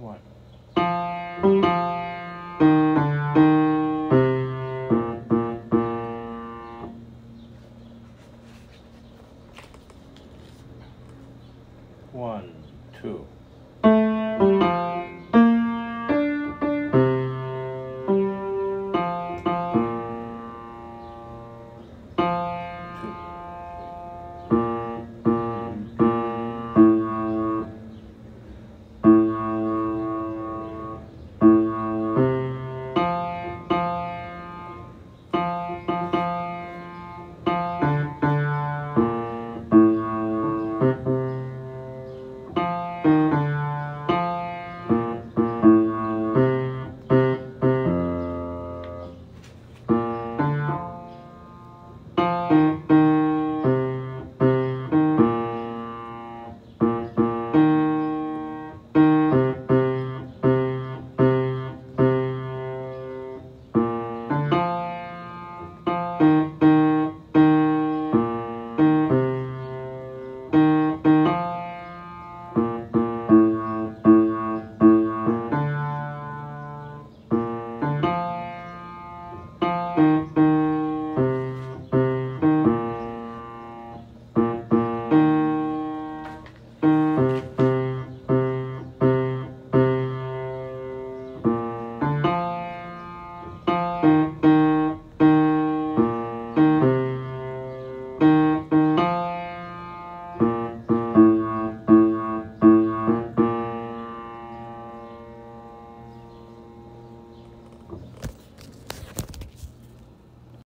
one. One, two.